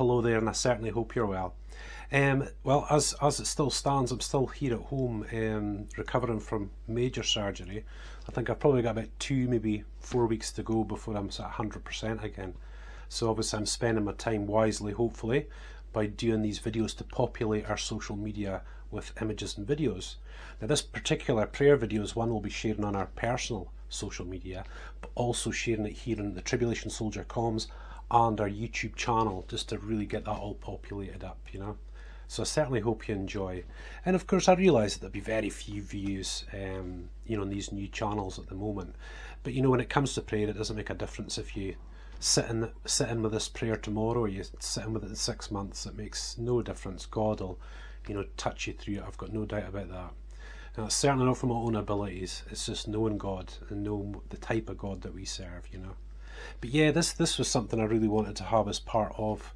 hello there, and I certainly hope you're well. Um, well, as as it still stands, I'm still here at home, um, recovering from major surgery. I think I've probably got about two, maybe four weeks to go before I'm at 100% again. So obviously, I'm spending my time wisely, hopefully, by doing these videos to populate our social media with images and videos. Now, this particular prayer video is one we'll be sharing on our personal social media, but also sharing it here in the Tribulation Soldier comms and our YouTube channel just to really get that all populated up, you know. So I certainly hope you enjoy. And of course, I realise that there'll be very few views, um, you know, on these new channels at the moment. But you know, when it comes to prayer, it doesn't make a difference if you sit in, sit in with this prayer tomorrow or you sit in with it in six months. It makes no difference. God will, you know, touch you through it. I've got no doubt about that. And it's certainly not from my own abilities. It's just knowing God and knowing the type of God that we serve, you know. But yeah, this this was something I really wanted to have as part of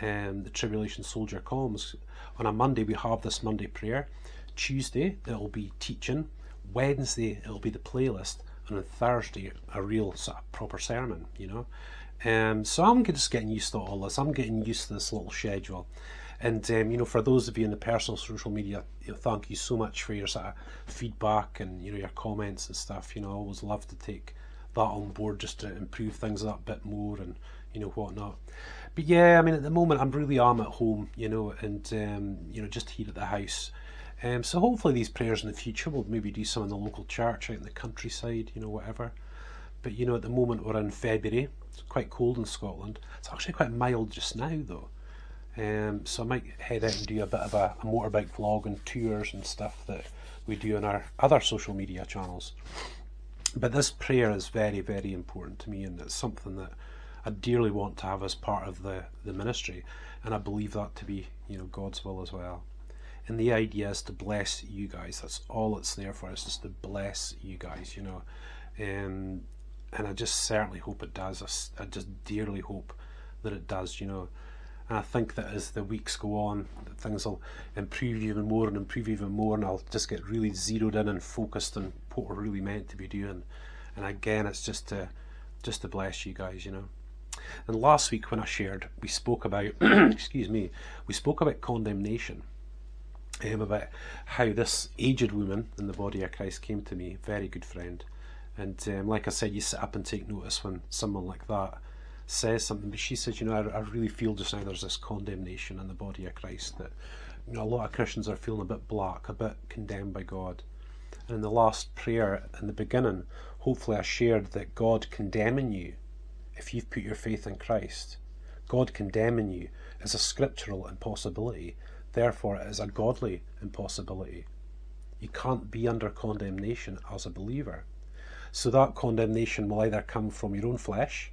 um, the Tribulation Soldier comms. On a Monday, we have this Monday prayer. Tuesday, it'll be teaching. Wednesday, it'll be the playlist. And on Thursday, a real sort of proper sermon, you know. Um, so I'm just getting used to all this. I'm getting used to this little schedule. And um, you know, for those of you in the personal social media, you know, thank you so much for your sort of feedback and you know your comments and stuff. You know, I always love to take that on board just to improve things that bit more and you know whatnot. But yeah, I mean, at the moment, I'm really am at home, you know, and um, you know, just here at the house. Um, so hopefully, these prayers in the future will maybe do some in the local church out in the countryside, you know, whatever. But you know, at the moment, we're in February. It's quite cold in Scotland. It's actually quite mild just now, though. Um, so I might head out and do a bit of a, a motorbike vlog and tours and stuff that we do on our other social media channels. But this prayer is very, very important to me, and it's something that I dearly want to have as part of the, the ministry, and I believe that to be you know God's will as well. And the idea is to bless you guys. That's all it's there for. It's just to bless you guys, you know. Um, and I just certainly hope it does. I, I just dearly hope that it does, you know. And I think that as the weeks go on, things will improve even more and improve even more, and I'll just get really zeroed in and focused on what we're really meant to be doing. And again, it's just to just to bless you guys, you know. And last week when I shared, we spoke about, excuse me, we spoke about condemnation. Um, about how this aged woman in the body of Christ came to me, very good friend. And um, like I said, you sit up and take notice when someone like that says something. But she says, you know, I, I really feel just now there's this condemnation in the body of Christ that you know a lot of Christians are feeling a bit black, a bit condemned by God. And in the last prayer in the beginning, hopefully I shared that God condemning you if you've put your faith in Christ. God condemning you is a scriptural impossibility, therefore, it is a godly impossibility. You can't be under condemnation as a believer. So that condemnation will either come from your own flesh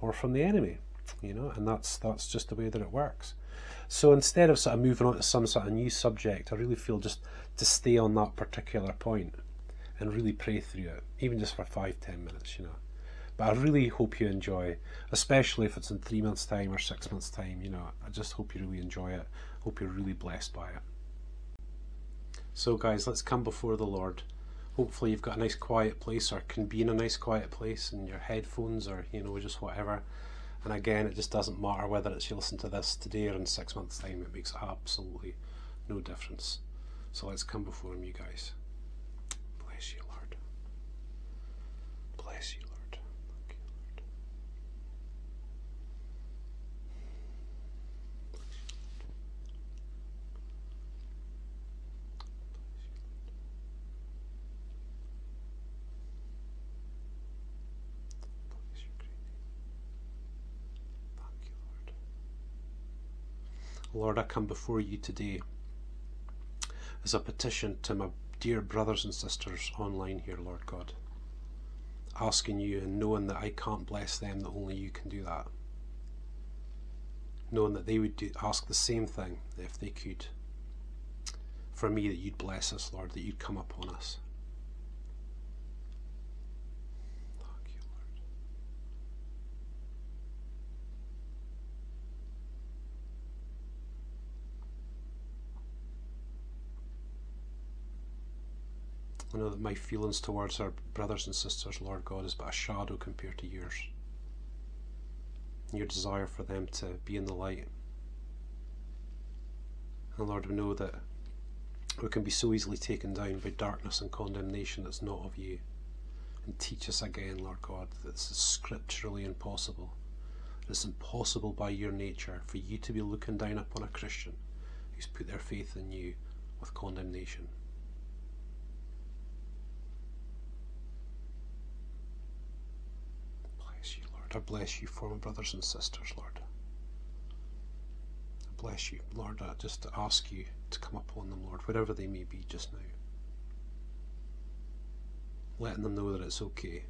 or from the enemy, you know, and that's that's just the way that it works. So instead of sort of moving on to some sort of new subject, I really feel just to stay on that particular point and really pray through it, even just for five, ten minutes, you know. But I really hope you enjoy, especially if it's in three months' time or six months' time. You know, I just hope you really enjoy it. Hope you're really blessed by it. So, guys, let's come before the Lord. Hopefully, you've got a nice quiet place, or can be in a nice quiet place, and your headphones, or you know, just whatever. And again, it just doesn't matter whether it's you listen to this today or in six months' time. It makes absolutely no difference. So let's come before Him, you guys. Bless you, Lord. Bless you. Lord, I come before you today as a petition to my dear brothers and sisters online here, Lord God, asking you and knowing that I can't bless them, that only you can do that. Knowing that they would do, ask the same thing if they could. For me, that you'd bless us, Lord, that you'd come upon us. I know that my feelings towards our brothers and sisters, Lord God, is but a shadow compared to yours. Your desire for them to be in the light And Lord, we know that we can be so easily taken down by darkness and condemnation that's not of you. And teach us again, Lord God, that this is scripturally impossible. It's impossible by your nature for you to be looking down upon a Christian who's put their faith in you with condemnation. Bless you, Lord. I bless you for my brothers and sisters, Lord. I bless you, Lord. I just ask you to come upon them, Lord, wherever they may be just now. Letting them know that it's okay.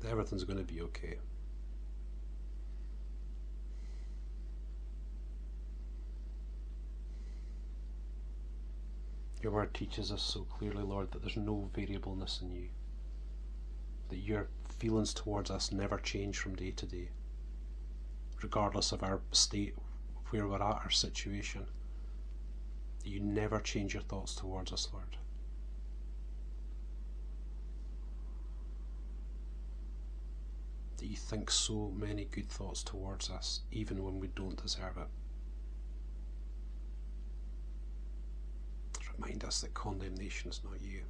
That everything's going to be okay. Your word teaches us so clearly, Lord, that there's no variableness in you. That your feelings towards us never change from day to day, regardless of our state, where we're at, our situation. You never change your thoughts towards us, Lord. That you think so many good thoughts towards us, even when we don't deserve it. remind us that condemnation is not you.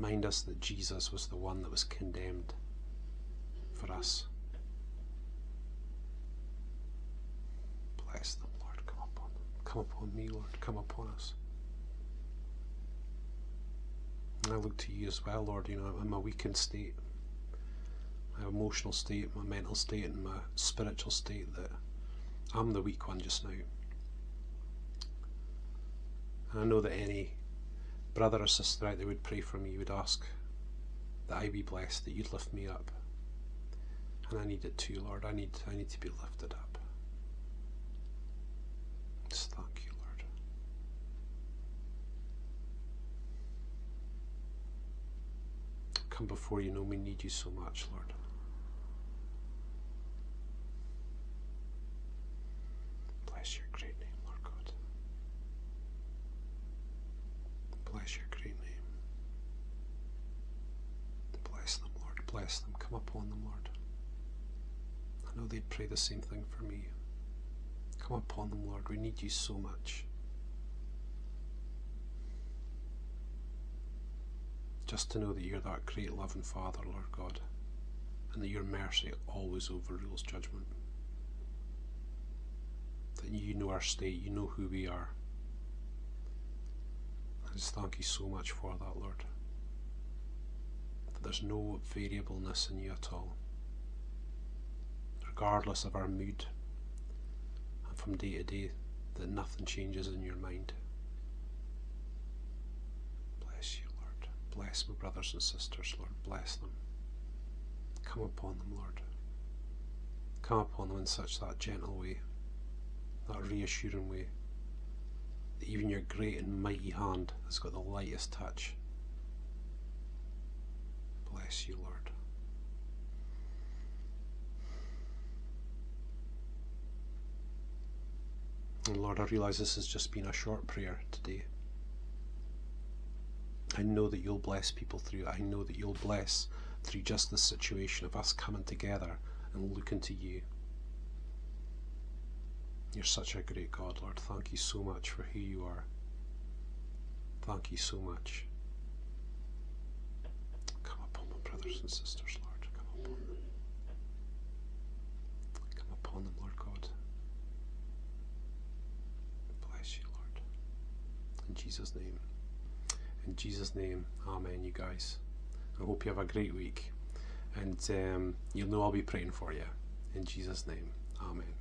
Remind us that Jesus was the one that was condemned for us. Bless them, Lord. Come upon them. Come upon me, Lord. Come upon us. And I look to you as well, Lord, you know, I'm in my weakened state, my emotional state, my mental state, and my spiritual state that I'm the weak one just now. And I know that any brother or sister out there would pray for me, you would ask that I be blessed, that you'd lift me up. And I need it too, Lord. I need I need to be lifted up. Just thank you, Lord. Come before you know we need you so much, Lord. They'd pray the same thing for me. Come upon them, Lord. We need you so much. Just to know that you're that great loving Father, Lord God, and that your mercy always overrules judgment. That you know our state, you know who we are. I just thank you so much for that, Lord. That there's no variableness in you at all regardless of our mood, and from day to day, that nothing changes in your mind. Bless you, Lord. Bless my brothers and sisters, Lord. Bless them. Come upon them, Lord. Come upon them in such that gentle way, that reassuring way, even your great and mighty hand has got the lightest touch. Bless you, Lord. And Lord, I realise this has just been a short prayer today. I know that you'll bless people through it. I know that you'll bless through just this situation of us coming together and looking to you. You're such a great God, Lord. Thank you so much for who you are. Thank you so much. Come upon my brothers and sisters, Lord. Come upon them. Come upon them, Lord God. Bless you, Lord. In Jesus' name. In Jesus' name, Amen, you guys. I hope you have a great week. And um, you'll know I'll be praying for you. In Jesus' name, Amen.